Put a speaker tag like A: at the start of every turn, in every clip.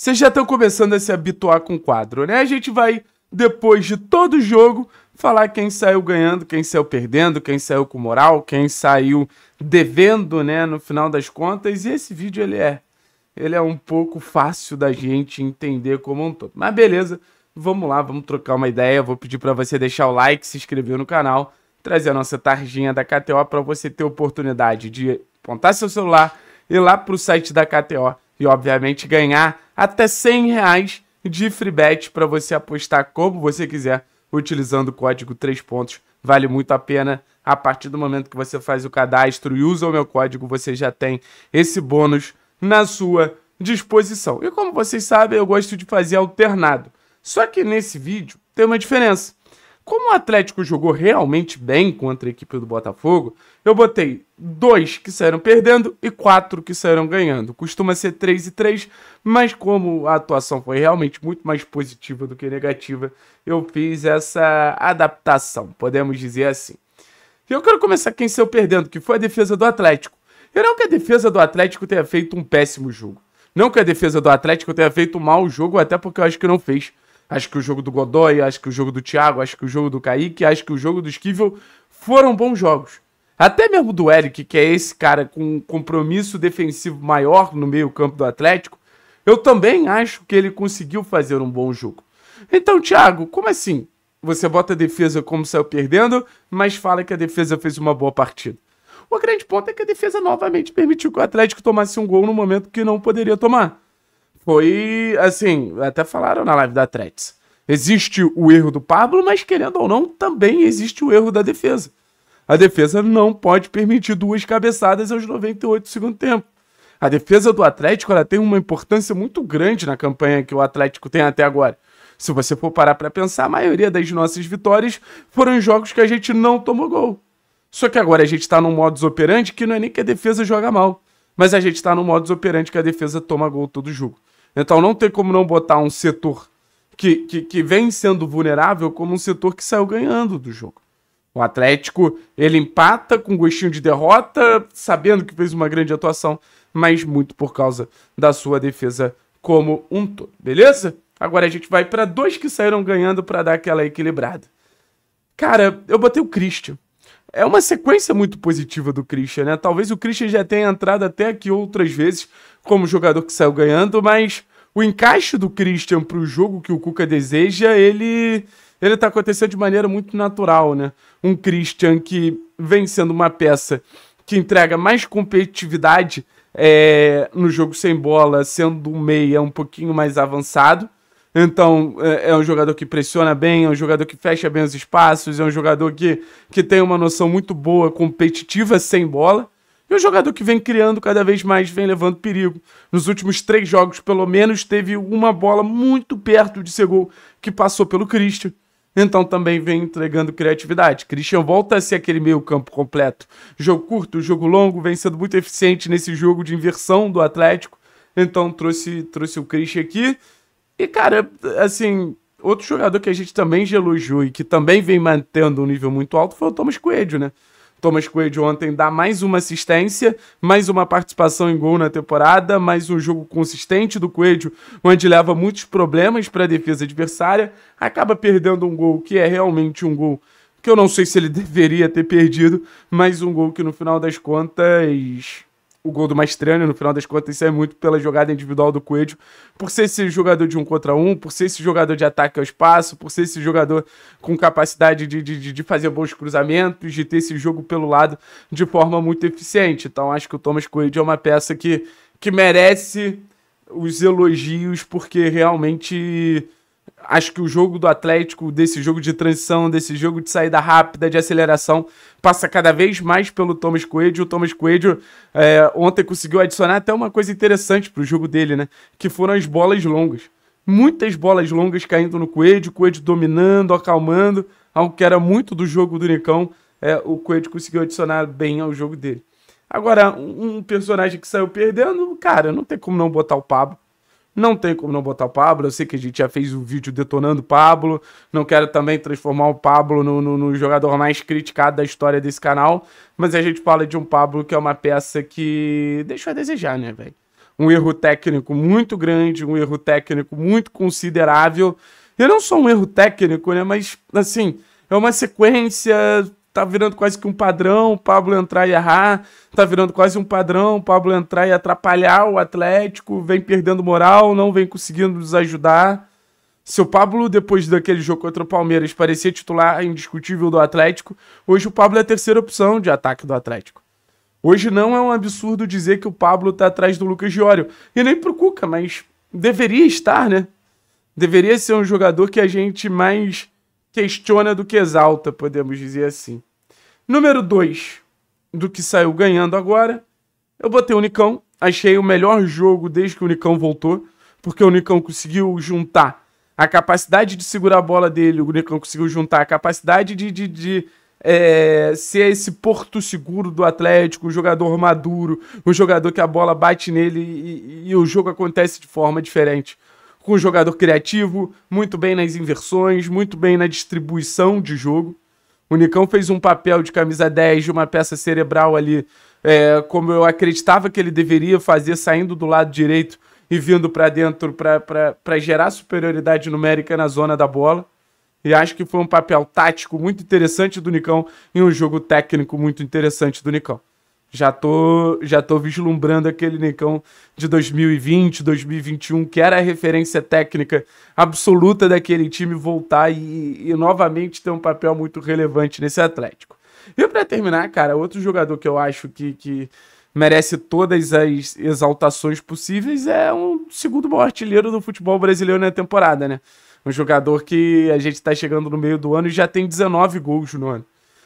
A: vocês já estão começando a se habituar com o quadro, né? A gente vai, depois de todo jogo, falar quem saiu ganhando, quem saiu perdendo, quem saiu com moral, quem saiu devendo, né, no final das contas. E esse vídeo ele é ele é um pouco fácil da gente entender como um todo. Mas beleza, vamos lá, vamos trocar uma ideia. Vou pedir para você deixar o like, se inscrever no canal, trazer a nossa tarjinha da KTO para você ter oportunidade de apontar seu celular, ir lá para o site da KTO e, obviamente, ganhar até 100 reais de free bet para você apostar como você quiser, utilizando o código 3 pontos. Vale muito a pena. A partir do momento que você faz o cadastro e usa o meu código, você já tem esse bônus na sua disposição. E como vocês sabem, eu gosto de fazer alternado. Só que nesse vídeo tem uma diferença. Como o Atlético jogou realmente bem contra a equipe do Botafogo, eu botei dois que saíram perdendo e quatro que saíram ganhando. Costuma ser três e três, mas como a atuação foi realmente muito mais positiva do que negativa, eu fiz essa adaptação, podemos dizer assim. Eu quero começar quem saiu perdendo, que foi a defesa do Atlético. E não que a defesa do Atlético tenha feito um péssimo jogo. Não que a defesa do Atlético tenha feito um mau jogo, até porque eu acho que não fez. Acho que o jogo do Godoy, acho que o jogo do Thiago, acho que o jogo do Kaique, acho que o jogo do Esquivel foram bons jogos. Até mesmo do Eric, que é esse cara com um compromisso defensivo maior no meio-campo do Atlético, eu também acho que ele conseguiu fazer um bom jogo. Então, Thiago, como assim? Você bota a defesa como saiu perdendo, mas fala que a defesa fez uma boa partida. O grande ponto é que a defesa novamente permitiu que o Atlético tomasse um gol no momento que não poderia tomar. Foi assim, até falaram na live da Atlético. Existe o erro do Pablo, mas querendo ou não, também existe o erro da defesa. A defesa não pode permitir duas cabeçadas aos 98 do segundo tempo. A defesa do Atlético ela tem uma importância muito grande na campanha que o Atlético tem até agora. Se você for parar para pensar, a maioria das nossas vitórias foram em jogos que a gente não tomou gol. Só que agora a gente está num modus operandi que não é nem que a defesa joga mal, mas a gente está num modus operandi que a defesa toma gol todo jogo. Então não tem como não botar um setor que, que, que vem sendo vulnerável como um setor que saiu ganhando do jogo. O Atlético, ele empata com gostinho de derrota, sabendo que fez uma grande atuação, mas muito por causa da sua defesa como um todo, beleza? Agora a gente vai para dois que saíram ganhando para dar aquela equilibrada. Cara, eu botei o Christian é uma sequência muito positiva do Christian, né? Talvez o Christian já tenha entrado até aqui outras vezes como jogador que saiu ganhando, mas o encaixe do Christian para o jogo que o Cuca deseja, ele ele está acontecendo de maneira muito natural, né? Um Christian que vem sendo uma peça que entrega mais competitividade é, no jogo sem bola, sendo um meia um pouquinho mais avançado. Então, é, é, um jogador que pressiona bem, é um jogador que fecha bem os espaços, é um jogador que, que tem uma noção muito boa, competitiva, sem bola. E um jogador que vem criando cada vez mais, vem levando perigo. Nos últimos três jogos, pelo menos, teve uma bola muito perto de ser gol que passou pelo Christian. Então também vem entregando criatividade. Christian volta a ser aquele meio campo completo. Jogo curto, jogo longo, vem sendo muito eficiente nesse jogo de inversão do Atlético. Então trouxe, trouxe o Christian aqui. E, cara, assim, outro jogador que a gente também elogiou e que também vem mantendo um nível muito alto foi o Thomas Coelho, né? Thomas Coelho ontem dá mais uma assistência, mais uma participação em gol na temporada, mais um jogo consistente do Coelho, onde leva muitos problemas para a defesa adversária, acaba perdendo um gol que é realmente um gol que eu não sei se ele deveria ter perdido, mas um gol que no final das contas o gol do Mastrani, no final das contas, isso é muito pela jogada individual do Coelho, por ser esse jogador de um contra um, por ser esse jogador de ataque ao espaço, por ser esse jogador com capacidade de, de, de fazer bons cruzamentos, de ter esse jogo pelo lado de forma muito eficiente. Então, acho que o Thomas Coelho é uma peça que, que merece os elogios, porque realmente acho que o jogo do Atlético, desse jogo de transição, desse jogo de saída rápida, de aceleração, passa cada vez mais pelo Thomas Coelho. O Thomas Coelho é, ontem conseguiu adicionar até uma coisa interessante para o jogo dele, né? Que foram as bolas longas. Muitas bolas longas caindo no Coelho, o Coelho dominando, acalmando, algo que era muito do jogo do Nicão. É, o Coelho conseguiu adicionar bem ao jogo dele. Agora, um personagem que saiu perdendo, cara, não tem como não botar o Pablo. Não tem como não botar o Pablo. Eu sei que a gente já fez um vídeo detonando o Pablo. Não quero também transformar o Pablo no, no, no, jogador mais criticado da história desse canal. Mas a gente fala de um Pablo que é uma peça que deixou a desejar, né, velho? um erro técnico muito grande, um erro técnico muito considerável. E não só um erro técnico, né? Mas, assim, é uma sequência, tá virando quase que um padrão, o Pablo entrar e errar, tá virando quase um padrão, o Pablo entrar e atrapalhar o Atlético, vem perdendo moral, não vem conseguindo nos ajudar. Se o Pablo, depois daquele jogo contra o Palmeiras, parecia titular indiscutível do Atlético, hoje o Pablo é a terceira opção de ataque do Atlético. Hoje não é um absurdo dizer que o Pablo tá atrás do Lucas Giório. E nem pro Cuca, mas deveria estar, né? Deveria ser um jogador que a gente mais questiona do que exalta, podemos dizer assim. Número 2 do que saiu ganhando agora, eu botei o Nicão. Achei o melhor jogo desde que o Nicão voltou, porque o Nicão conseguiu juntar a capacidade de segurar a bola dele, o Nicão conseguiu juntar a capacidade de, de, de é, ser esse porto seguro do Atlético, um jogador maduro, um jogador que a bola bate nele e, e, e o jogo acontece de forma diferente. Com um jogador criativo, muito bem nas inversões, muito bem na distribuição de jogo. O Nicão fez um papel de camisa 10, de uma peça cerebral ali, é, como eu acreditava que ele deveria fazer, saindo do lado direito e vindo para dentro para gerar superioridade numérica na zona da bola. E acho que foi um papel tático muito interessante do Nicão e um jogo técnico muito interessante do Nicão. Já tô, já tô vislumbrando aquele Nicão de 2020, 2021, que era a referência técnica absoluta daquele time voltar e, e novamente ter um papel muito relevante nesse Atlético. E para terminar, cara, outro jogador que eu acho que, que merece todas as exaltações possíveis, é um segundo maior artilheiro do futebol brasileiro na temporada, né? Um jogador que a gente está chegando no meio do ano e já tem 19 gols no ano.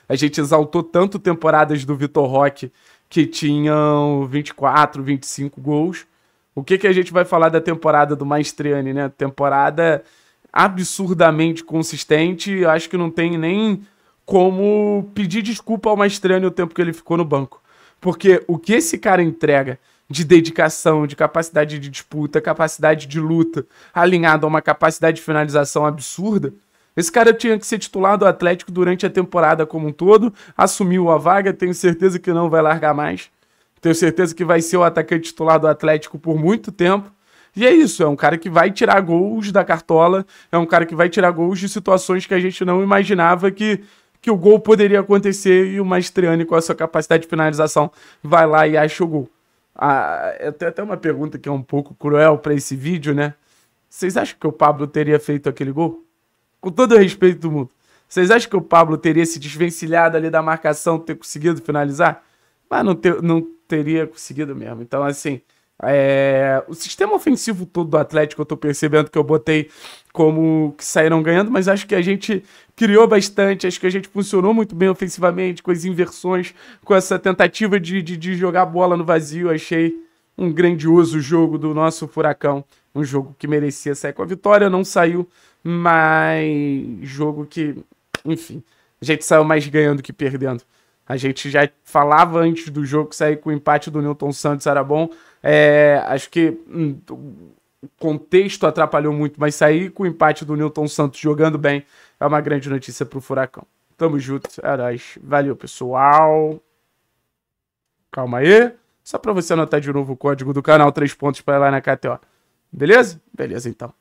A: A gente exaltou tanto temporadas do Vitor Roque que tinham 24, 25 gols. O que, que a gente vai falar da temporada do Maestriani, né? Temporada absurdamente consistente. Acho que não tem nem como pedir desculpa ao Maestriani o tempo que ele ficou no banco. Porque o que esse cara entrega de dedicação, de capacidade de disputa, capacidade de luta, alinhado a uma capacidade de finalização absurda, esse cara tinha que ser titular do Atlético durante a temporada como um todo, assumiu a vaga, tenho certeza que não vai largar mais. Tenho certeza que vai ser o atacante titular do Atlético por muito tempo. E é isso, é um cara que vai tirar gols da cartola, é um cara que vai tirar gols de situações que a gente não imaginava que que o gol poderia acontecer e o Maestriani, com a sua capacidade de finalização, vai lá e acha o gol. Ah, até uma pergunta que é um pouco cruel para esse vídeo, né? Vocês acham que o Pablo teria feito aquele gol? Com todo o respeito do mundo. Vocês acham que o Pablo teria se desvencilhado ali da marcação, ter conseguido finalizar? Mas não, ter, não teria conseguido mesmo. Então, assim, é, o sistema ofensivo todo do Atlético, eu tô percebendo que eu botei como que saíram ganhando, mas acho que a gente criou bastante, acho que a gente funcionou muito bem ofensivamente, com as inversões, com essa tentativa de, de, de jogar bola no vazio. Achei um grandioso jogo do nosso Furacão. Um jogo que merecia sair com a vitória, não saiu, mas jogo que, enfim, a gente saiu mais ganhando que perdendo. A gente já falava antes do jogo que sair com o empate do Newton Santos era bom. É, acho que hum, o contexto atrapalhou muito, mas sair com o empate do Newton Santos jogando bem é uma grande notícia pro Furacão. Tamo junto, heróis. Valeu, pessoal. Calma aí. Só para você anotar de novo o código do canal 3 pontos para ir lá na KTO. Beleza? Beleza, então.